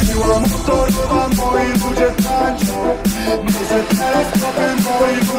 Piła motorowa, moich ludzie tańczą Może teraz trochę moich